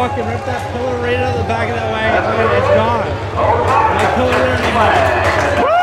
fucking ripped that pillar right out of the back of that wagon. Look it, it's gone. My pillar there anymore.